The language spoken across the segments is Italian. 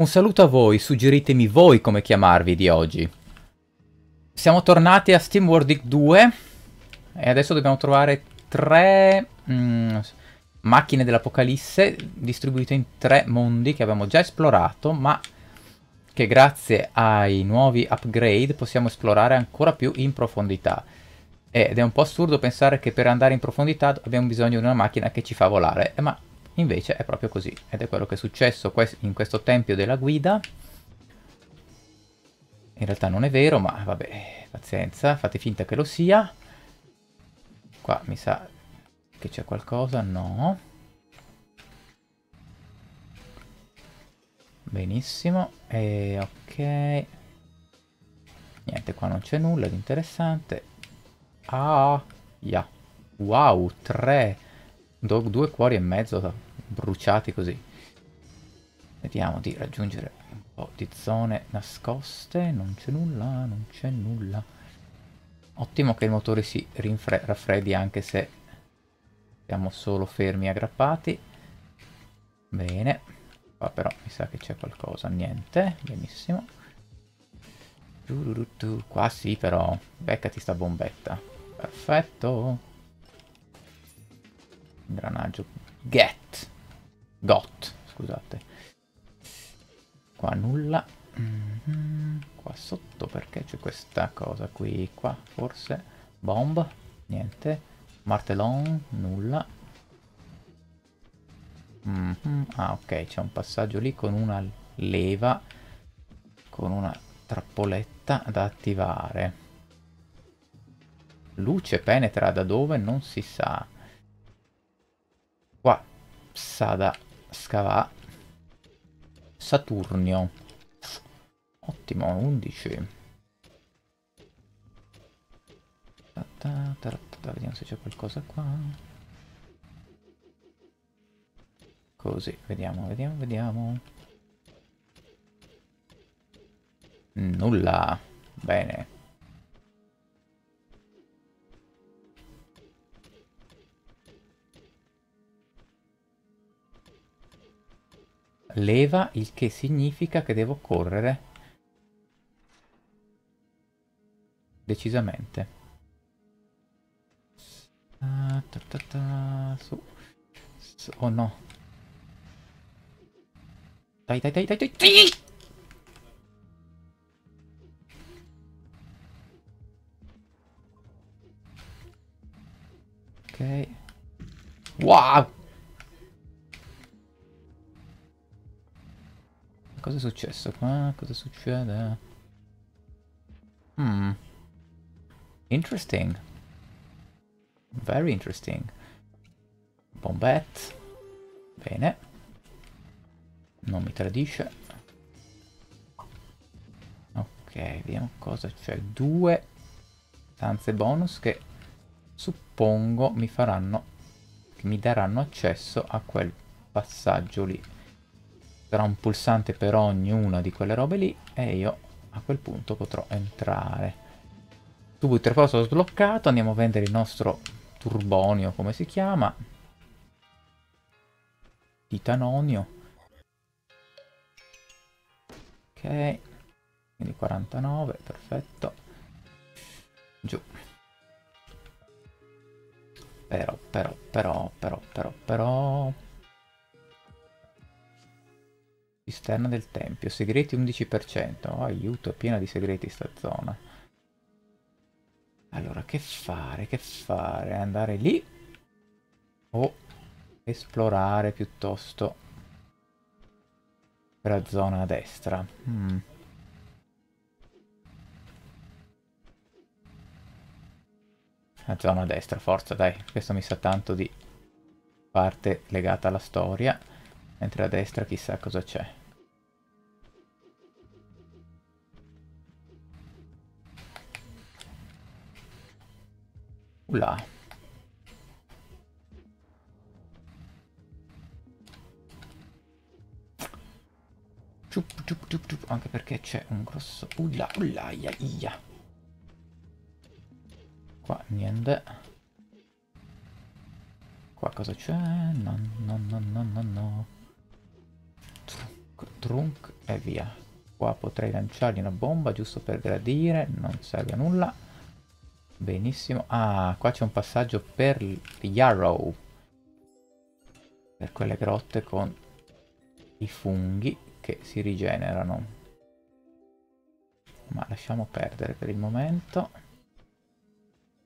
Un saluto a voi, suggeritemi voi come chiamarvi di oggi. Siamo tornati a SteamWorld 2 e adesso dobbiamo trovare tre mm, macchine dell'Apocalisse distribuite in tre mondi che abbiamo già esplorato, ma che grazie ai nuovi upgrade possiamo esplorare ancora più in profondità. Ed è un po' assurdo pensare che per andare in profondità abbiamo bisogno di una macchina che ci fa volare, ma invece è proprio così. Ed è quello che è successo in questo tempio della guida. In realtà non è vero, ma vabbè, pazienza, fate finta che lo sia. Qua mi sa che c'è qualcosa, no. Benissimo, e ok. Niente, qua non c'è nulla di interessante. Ah, yeah. Wow, tre. Do due cuori e mezzo bruciati così. Vediamo di raggiungere un po' di zone nascoste. Non c'è nulla, non c'è nulla. Ottimo che il motore si raffreddi anche se siamo solo fermi aggrappati. Bene. Qua però mi sa che c'è qualcosa. Niente. Benissimo. Qua sì però. Beccati sta bombetta. Perfetto. Ingranaggio. Get. Got. Scusate. Qua nulla. Mm -hmm. Qua sotto perché c'è questa cosa qui? Qua forse. Bomb. Niente. Martelon. Nulla. Mm -hmm. Ah ok, c'è un passaggio lì con una leva. Con una trappoletta da attivare. Luce penetra da dove non si sa. Qua sa da scavare. Saturnio. Ottimo, 11. Ta -ta -ta vediamo se c'è qualcosa qua. Così, vediamo, vediamo, vediamo. Nulla. Bene. Leva, il che significa che devo correre decisamente. Ah, ta ta su. su. Oh no. Dai, dai, dai, dai, dai. dai! Ok. Wow! Cosa è successo qua? Cosa succede? Hmm. Interesting. Very interesting. Bombette. Bene. Non mi tradisce. Ok, vediamo cosa c'è. Due stanze bonus che suppongo mi faranno... mi daranno accesso a quel passaggio lì sarà un pulsante per ognuna di quelle robe lì e io a quel punto potrò entrare. Tubo di trefoso sbloccato, andiamo a vendere il nostro turbonio, come si chiama. Titanonio. Ok, quindi 49, perfetto. Giù. Cisterna del Tempio, segreti 11%. Oh, aiuto, è piena di segreti sta zona. Allora, che fare? Che fare? Andare lì? O esplorare piuttosto la zona a destra? Hmm. La zona a destra, forza, dai. Questo mi sa tanto di parte legata alla storia. Mentre a destra chissà cosa c'è. Là. Ciup, ciup, ciup, ciup. Anche perché c'è un grosso... Ulla, ulla, ia, ia. Qua niente. Qua cosa c'è? No, no, no, no, no, no. trunk e via. Qua potrei lanciargli una bomba giusto per gradire, non serve a nulla. Benissimo. Ah, qua c'è un passaggio per gli arrow. Per quelle grotte con i funghi che si rigenerano. Ma lasciamo perdere per il momento.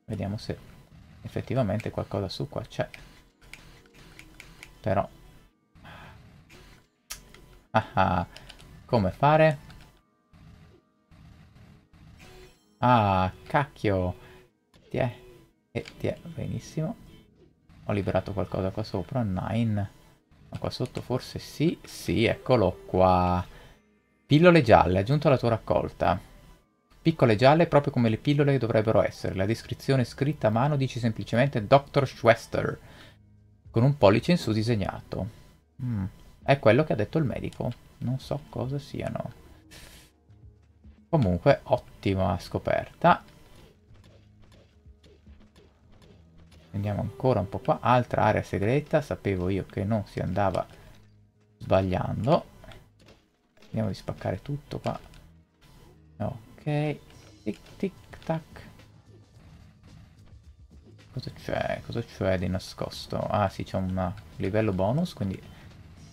Vediamo se effettivamente qualcosa su qua c'è. Però... Ah ah, come fare? Ah, cacchio! Tiè, e tiè, benissimo. Ho liberato qualcosa qua sopra, nine. Ma qua sotto forse sì, sì, eccolo qua. Pillole gialle, aggiunto alla tua raccolta. Piccole gialle proprio come le pillole dovrebbero essere. La descrizione scritta a mano dice semplicemente Dr. Schwester, con un pollice in su disegnato. Mm. È quello che ha detto il medico. Non so cosa siano. Comunque, ottima scoperta. Andiamo ancora un po' qua. Altra area segreta. Sapevo io che non si andava sbagliando. Vediamo di spaccare tutto qua. Ok. Tic tic tac. Cosa c'è? Cosa c'è di nascosto? Ah sì, c'è un livello bonus, quindi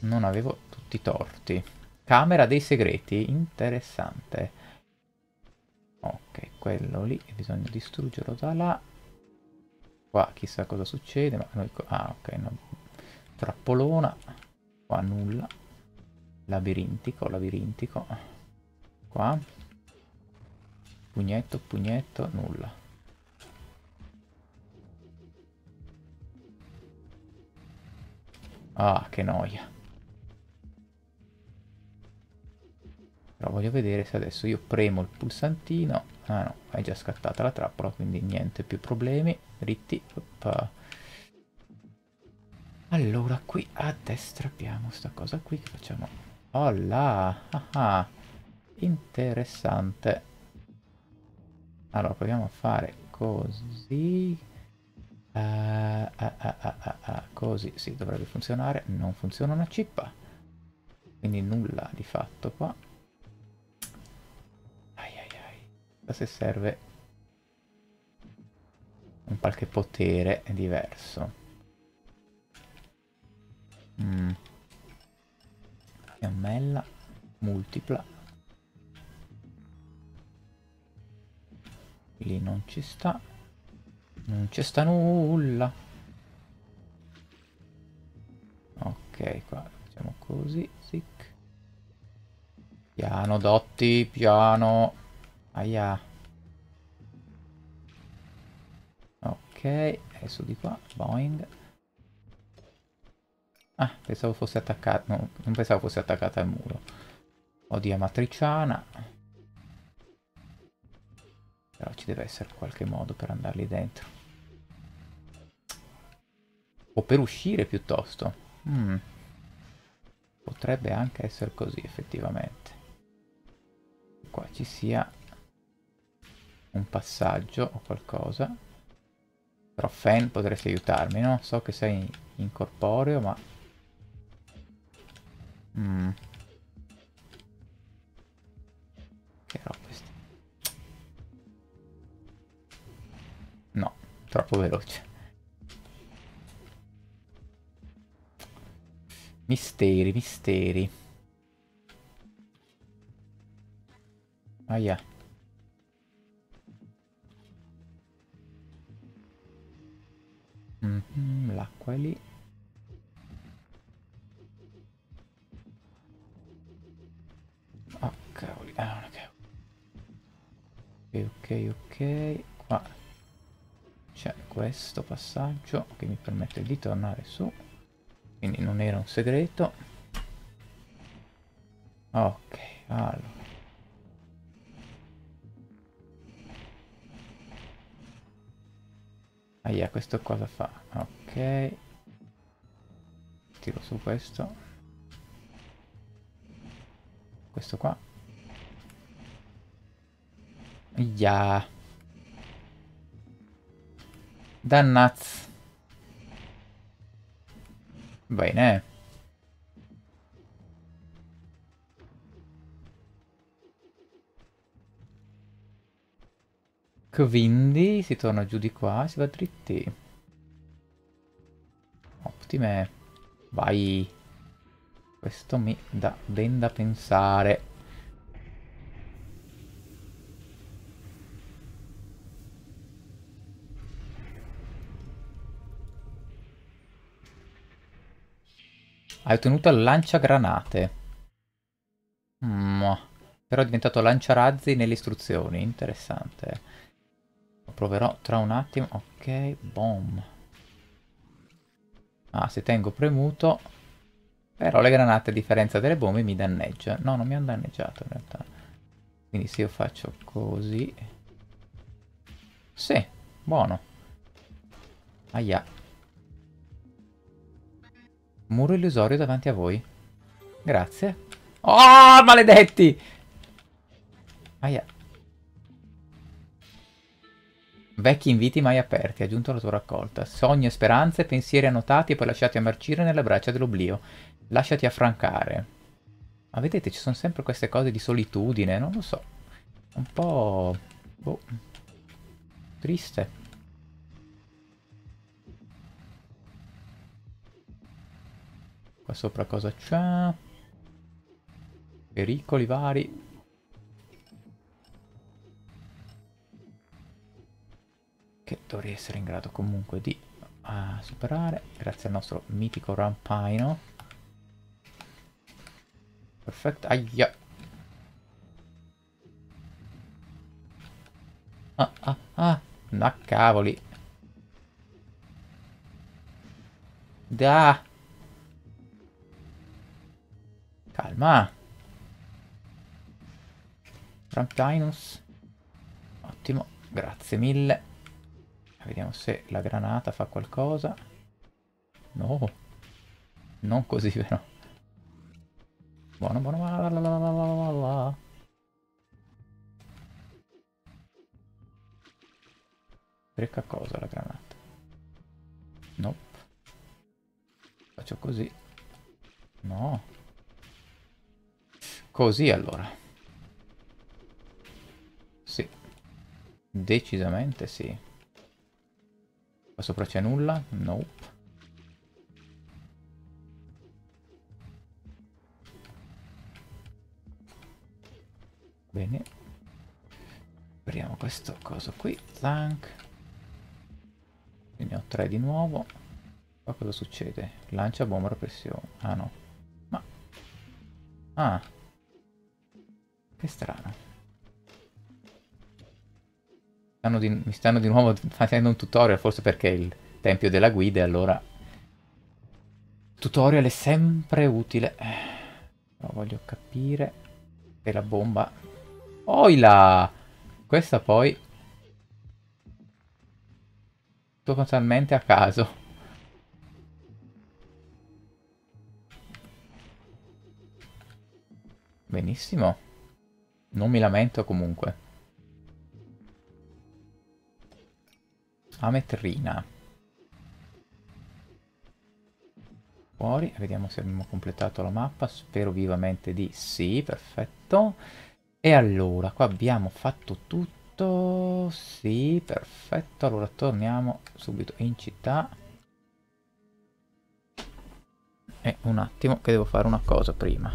non avevo tutti i torti. Camera dei segreti. Interessante. Ok, quello lì. Bisogna distruggerlo da là. Qua chissà cosa succede, ma noi... Ah, ok, no. Trappolona. Qua nulla. Labirintico, labirintico. Qua. Pugnetto, pugnetto, nulla. Ah, che noia. Voglio vedere se adesso io premo il pulsantino. Ah no, è già scattata la trappola, quindi niente più problemi dritti. Oppa. Allora, qui a destra abbiamo sta cosa qui che facciamo. Là! Ah, ah. Interessante. Allora, proviamo a fare così. Uh, uh, uh, così, sì, dovrebbe funzionare. Non funziona una cippa. Quindi nulla di fatto qua. Se serve un qualche potere diverso. Mm. Fiammella multipla. Lì non ci sta. Non ci sta nulla. Ok, qua facciamo così. Sic. Piano, dotti, piano. Aia. Ok, su di qua, Boeing. Ah, pensavo fosse attaccato, no, non pensavo fosse attaccata al muro. Odia matriciana. Però ci deve essere qualche modo per andarli dentro. O per uscire piuttosto. Mm. Potrebbe anche essere così effettivamente. Qua ci sia un passaggio o qualcosa. Però Fen potresti aiutarmi, no? So che sei incorporeo, ma... Mm. Che roba questa? No, troppo veloce. Misteri, misteri. Aia. Mm L'acqua è lì. Oh, cavoli. Ah, ok. Ok, ok, Qua c'è questo passaggio che mi permette di tornare su. Quindi non era un segreto. Ok, allora. Aia, questo cosa fa? Ok. Tiro su questo. Questo qua. Aia. Dannaz. Bene. Quindi si torna giù di qua, si va dritti. Ottime. Vai. Questo mi dà ben da pensare. Hai ottenuto il lanciagranate. Mm, però è diventato lanciarazzi nelle istruzioni. Interessante. Proverò tra un attimo. Ok, boom. Ah, se tengo premuto... Però le granate, a differenza delle bombe, mi danneggiano. No, non mi hanno danneggiato in realtà. Quindi se io faccio così... Sì, buono. Aia. Muro illusorio davanti a voi. Grazie. Oh, maledetti! Aia. Vecchi inviti mai aperti, aggiunto alla tua raccolta. Sogni e speranze, pensieri annotati e poi lasciati a marcire nelle braccia dell'oblio. Lasciati affrancare. Ma vedete, ci sono sempre queste cose di solitudine, non lo so. Un po'... Boh. Triste. Qua sopra cosa c'è? Pericoli vari. Che dovrei essere in grado comunque di uh, superare grazie al nostro mitico rampino. Perfetto aia. Ah ah ah ma cavoli. Da. Calma. Rampinus. Ottimo grazie mille Vediamo se la granata fa qualcosa. No. Non così, vero? Buono, buono. La, la, la, la, Recca cosa la granata? Nope. Faccio così. No. Così allora. Sì. Decisamente sì. Qua sopra c'è nulla? Nope. Bene. Apriamo questo coso qui. Zank. Quindi ho tre di nuovo. Qua cosa succede? Lancia bomba a pressione. Ah no. Ma... Ah. Che strano. Stanno di, mi stanno di nuovo facendo un tutorial, forse perché è il tempio della guida e allora... Tutorial è sempre utile. Però voglio capire che la bomba... Oila! Questa poi... Totalmente a caso. Benissimo. Non mi lamento comunque. Ametrina. Fuori, vediamo se abbiamo completato la mappa, spero vivamente di sì, perfetto. E allora, qua abbiamo fatto tutto, sì, perfetto, allora torniamo subito in città. E un attimo che devo fare una cosa prima.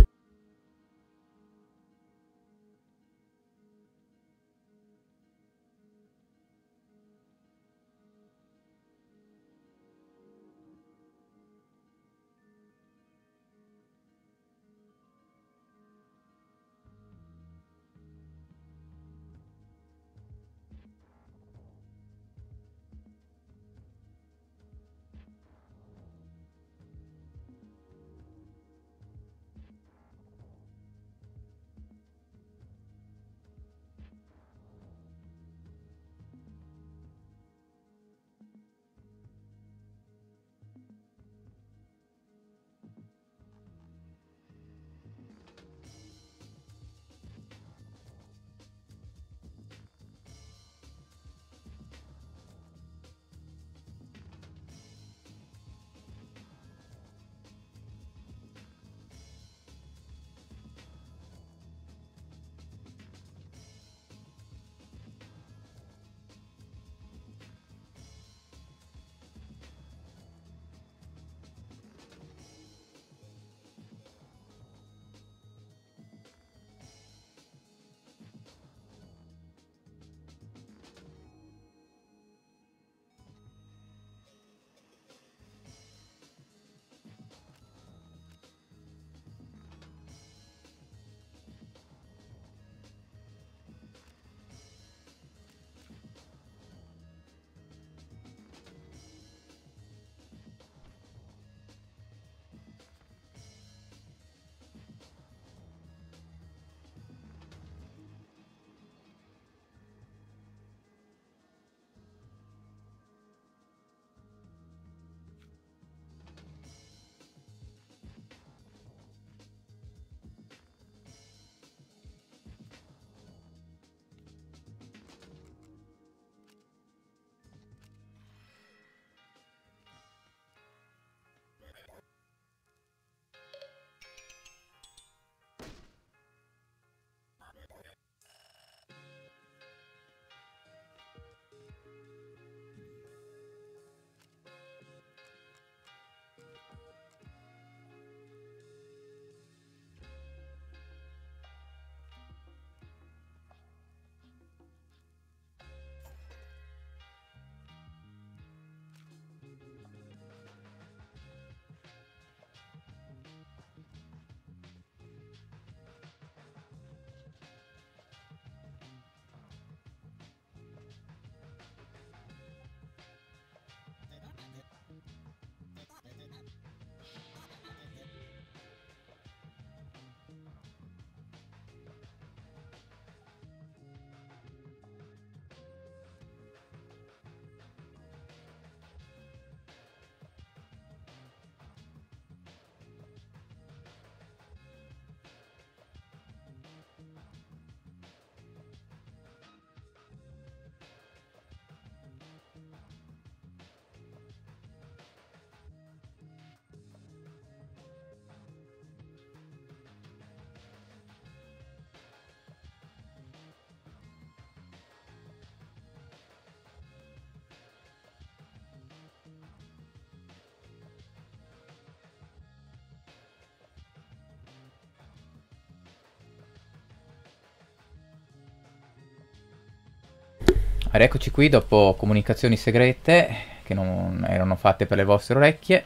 Eccoci qui dopo comunicazioni segrete che non erano fatte per le vostre orecchie.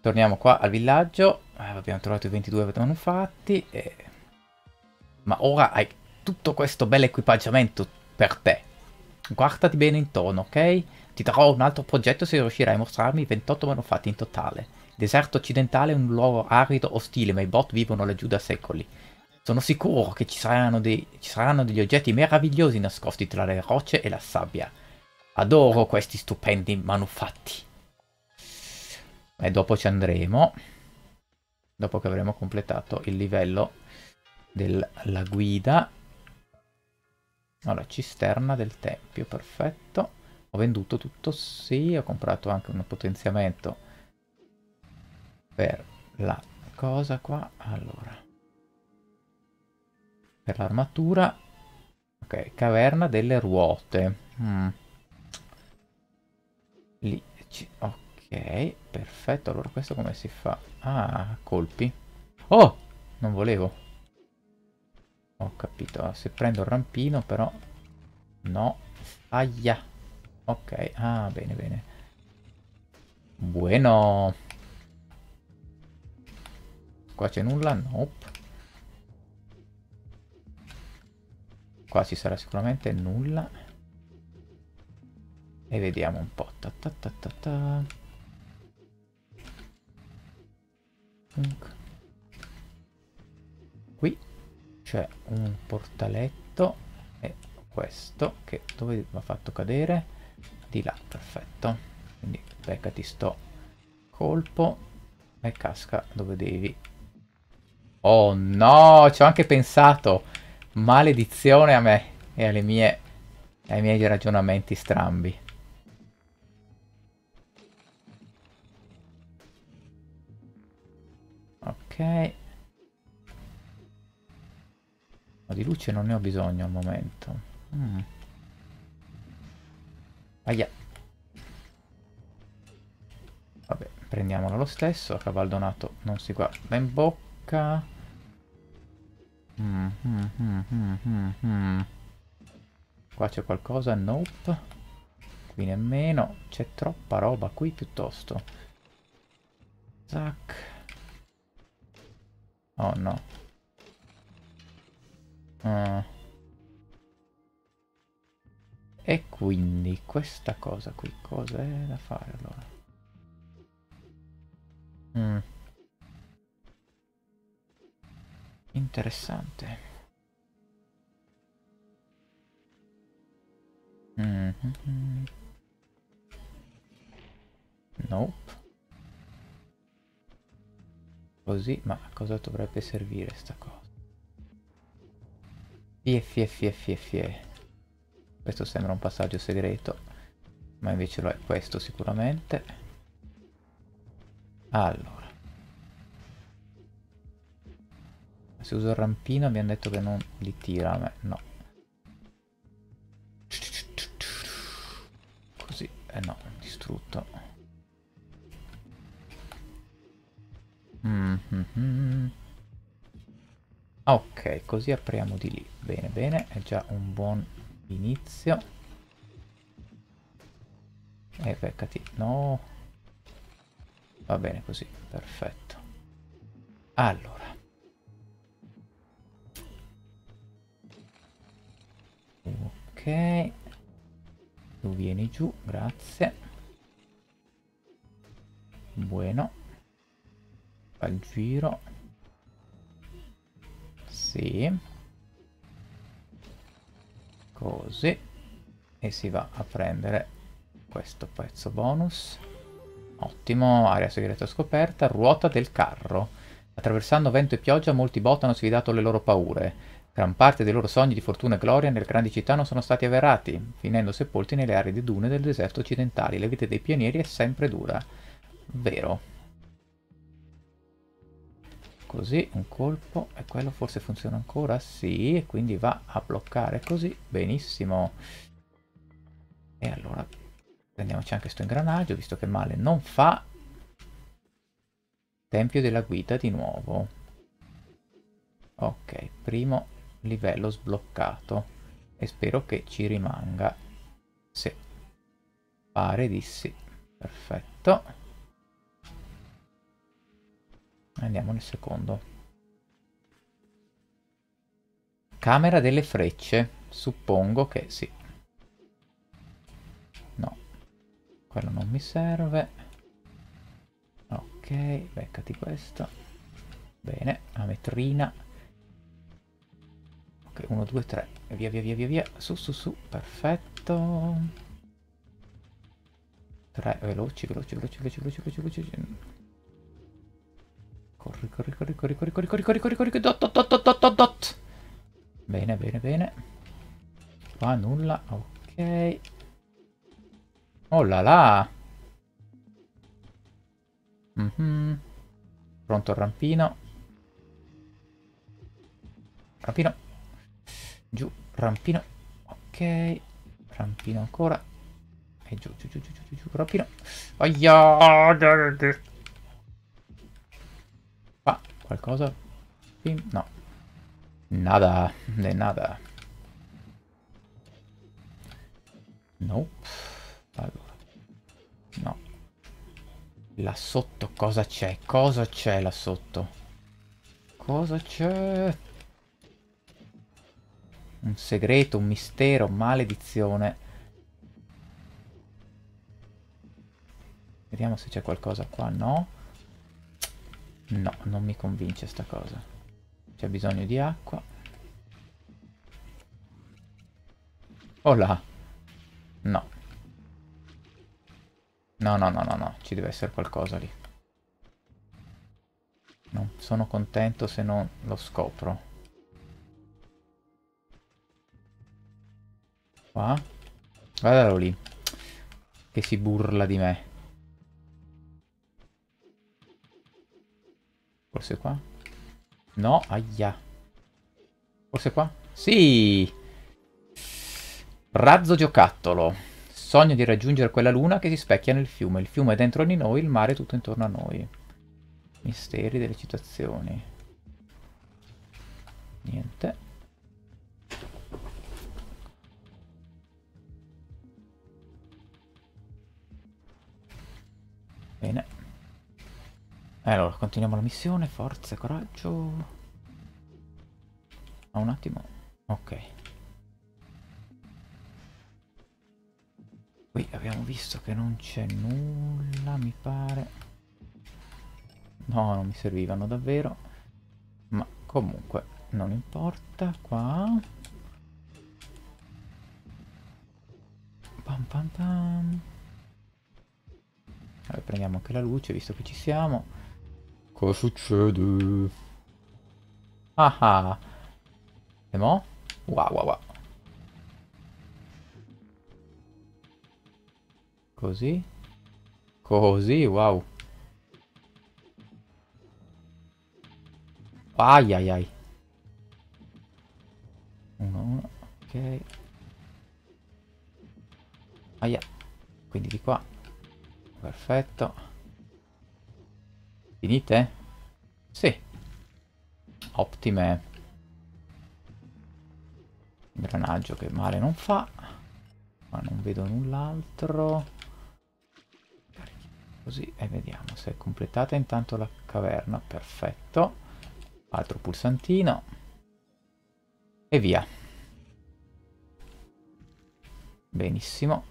Torniamo qua al villaggio. Eh, abbiamo trovato i 22 manufatti. E... Ma ora hai tutto questo bel equipaggiamento per te. Guardati bene intorno, ok? Ti darò un altro progetto se riuscirai a mostrarmi i 28 manufatti in totale. Il deserto occidentale è un luogo arido ostile, ma i bot vivono laggiù da secoli. Sono sicuro che ci saranno, dei, ci saranno degli oggetti meravigliosi nascosti tra le rocce e la sabbia. Adoro questi stupendi manufatti. E dopo ci andremo. Dopo che avremo completato il livello della guida. Allora, cisterna del tempio, perfetto. Ho venduto tutto, sì. Ho comprato anche un potenziamento per la cosa qua. Allora per l'armatura. Ok, caverna delle ruote. Mm. Lì, ok, perfetto. Allora questo come si fa? Ah, colpi. Oh, non volevo. Ho capito. Se prendo il rampino però... No. Aia. Ok, ah, bene, bene. Bueno. Qua c'è nulla? Nope. Qua ci sarà sicuramente nulla. E vediamo un po'. Ta ta ta ta ta. Qui c'è un portaletto e questo che dove va fatto cadere? Di là, perfetto. Quindi beccati sto colpo e casca dove devi. Oh no, ci ho anche pensato. Maledizione a me e alle mie, ai miei ragionamenti strambi. Ok. Ma di luce non ne ho bisogno al momento. Mm. Aia. Vabbè, prendiamolo lo stesso. Cavaldonato non si guarda in bocca. Mm, mm, mm, Qua c'è qualcosa? Nope. Qui nemmeno. C'è troppa roba qui piuttosto. Zac. Oh no. Uh. E quindi questa cosa qui, cos'è da fare allora? Interessante. Mm. Nope. Così, ma a cosa dovrebbe servire sta cosa? Fie, fie, fie, fie, fie. Questo sembra un passaggio segreto, ma invece lo è questo sicuramente. Allora. Se uso il rampino abbiamo detto che non li tira a me, no. Così, eh no, distrutto. Mm -hmm. Ok, così apriamo di lì. Bene, bene, è già un buon inizio. E eh, beccati, no. Va bene così, perfetto. Allora. Ok. Tu vieni giù, grazie. Buono. Fa il giro. Sì. Così. E si va a prendere questo pezzo bonus. Ottimo, area segreta scoperta, ruota del carro. Attraversando vento e pioggia molti bot hanno sfidato le loro paure. Gran parte dei loro sogni di fortuna e gloria nelle grandi città non sono stati avverati, finendo sepolti nelle aride dune del deserto occidentale. La vita dei pionieri è sempre dura. Vero. Così, un colpo, e quello forse funziona ancora? Sì, e quindi va a bloccare così. Benissimo. E allora prendiamoci anche questo ingranaggio, visto che male non fa. Tempio della guida di nuovo. Ok, primo livello sbloccato e spero che ci rimanga Sì. Pare di sì. Perfetto. Andiamo nel secondo. Camera delle frecce. Suppongo che sì. No. Quello non mi serve. Ok, beccati questo. Bene, la metrina. Ok, 1, 2, 3. Via, via, via, via, via. Su, su, su. Perfetto. 3, veloci, veloci, veloci, veloci, veloci, veloci, veloci. Corri, corri, corri, corri, corri, corri, corri, corri, corri, corri, dot, dot, dot, dot, dot, dot. Bene, bene, bene. Qua nulla, ok. Oh là là. Mm -hmm. Pronto il rampino. Rampino. Giù, rampino. Ok. Rampino ancora. E giù, giù, giù, giù, giù, giù, rampino. Aia! Qua, qualcosa? No. Nada, de nada. Nope. Allora. No. Là sotto cosa c'è? Cosa c'è là sotto? Cosa c'è? Un segreto, un mistero, maledizione. Vediamo se c'è qualcosa qua. No. No, non mi convince sta cosa. C'è bisogno di acqua. Oh là. No. No, no, no, no, no. Ci deve essere qualcosa lì. Non sono contento se non lo scopro. Qua. Guardalo lì. Che si burla di me. Forse qua? No, aia. Forse qua? Sì! Razzo giocattolo. Sogno di raggiungere quella luna che si specchia nel fiume. Il fiume è dentro di noi, il mare è tutto intorno a noi. Misteri delle citazioni. Niente. Bene. Allora, continuiamo la missione, forza, coraggio. Ah, un attimo. Ok. Qui abbiamo visto che non c'è nulla, mi pare. No, non mi servivano davvero. Ma comunque, non importa. Qua. Pam pam pam. Prendiamo anche la luce, visto che ci siamo. Cosa succede? Ah ah. E mo? Wow wow wow. Così? Così, wow. Ai ai ai. Uno, uno, ok. Aia. Quindi di qua. Perfetto. Finite? Sì. Ottime. Ingranaggio che male non fa. Ma non vedo null'altro. Così e vediamo se è completata intanto la caverna. Perfetto. Altro pulsantino. E via. Benissimo.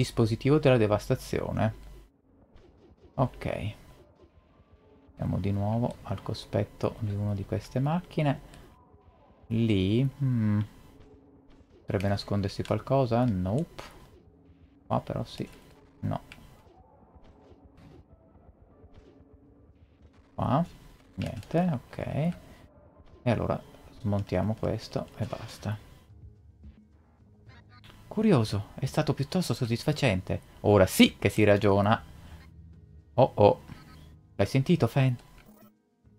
Dispositivo della devastazione. Ok. Andiamo di nuovo al cospetto di una di queste macchine. Lì. Hmm. Potrebbe nascondersi qualcosa? Nope. Qua però sì. No. Qua. Niente, ok. E allora Smontiamo questo e basta. Curioso, è stato piuttosto soddisfacente. Ora sì che si ragiona. Oh oh. L'hai sentito, Fen?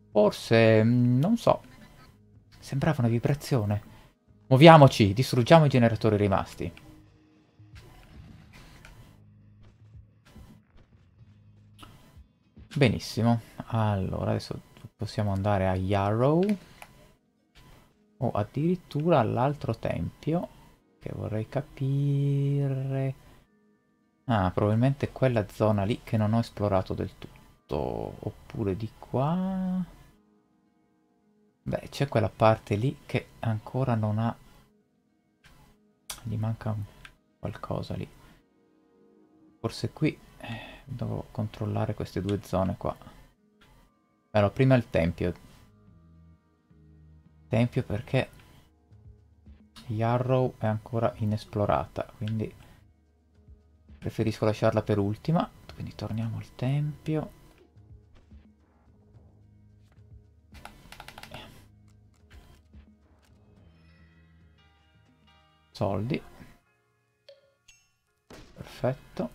Forse... Mm, non so. Sembrava una vibrazione. Muoviamoci, distruggiamo i generatori rimasti. Benissimo. Allora, adesso possiamo andare a Yarrow. O addirittura all'altro tempio. Che vorrei capire... Ah, probabilmente quella zona lì che non ho esplorato del tutto. Oppure di qua... Beh, c'è quella parte lì che ancora non ha... Gli manca qualcosa lì. Forse qui eh, devo controllare queste due zone qua. Allora, prima il tempio. Tempio perché Yarrow è ancora inesplorata, quindi preferisco lasciarla per ultima. Quindi torniamo al tempio. Soldi. Perfetto.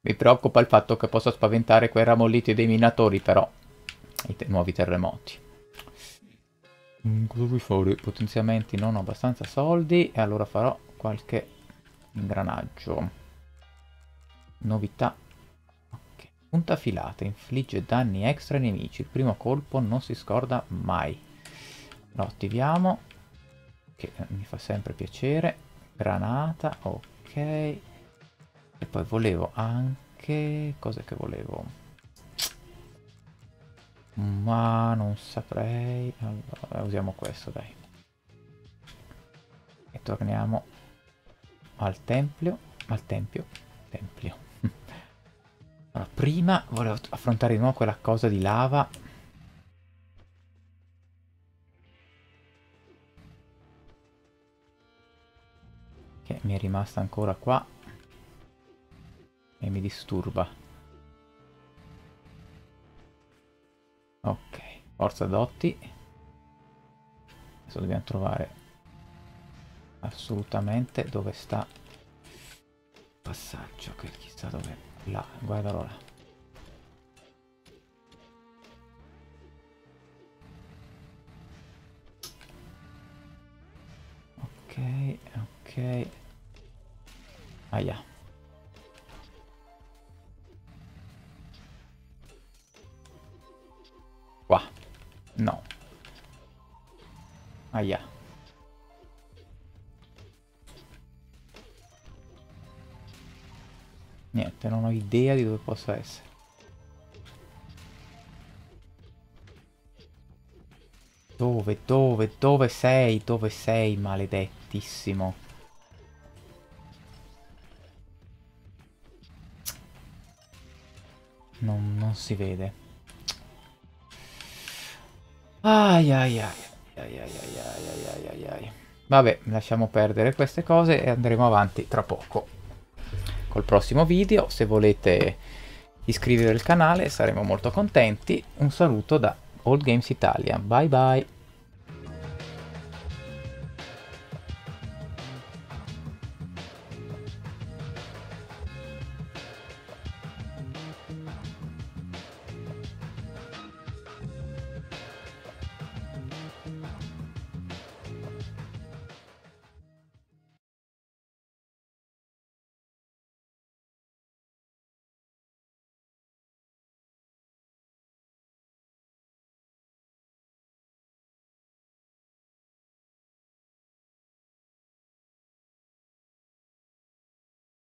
Mi preoccupa il fatto che possa spaventare quei ramolliti dei minatori, però. I te nuovi terremoti. Mm, cosa vuoi fare? Potenziamenti non ho abbastanza soldi e allora farò qualche ingranaggio. Novità. Ok. Punta filata, infligge danni extra ai nemici. Il primo colpo non si scorda mai. Lo attiviamo, che mi fa sempre piacere. Granata, ok. E poi volevo anche... Cos'è che volevo? Ma non saprei... Allora, usiamo questo, dai. E torniamo al tempio. Al tempio. Tempio. allora, prima volevo affrontare di nuovo quella cosa di lava che mi è rimasta ancora qua e mi disturba. Ok, forza dotti. Adesso dobbiamo trovare assolutamente dove sta il passaggio, che chissà dove... Là, guardalo là. Ok, ok. Aia. Qua. No. Aia. Niente, non ho idea di dove possa essere. Dove, dove, dove sei? Dove sei, maledettissimo? Non, non si vede. Ai ai ai. Ai ai ai ai ai ai ai. Vabbè, lasciamo perdere queste cose e andremo avanti tra poco. Col prossimo video, se volete iscrivervi al canale saremo molto contenti. Un saluto da Old Games Italia. Bye bye.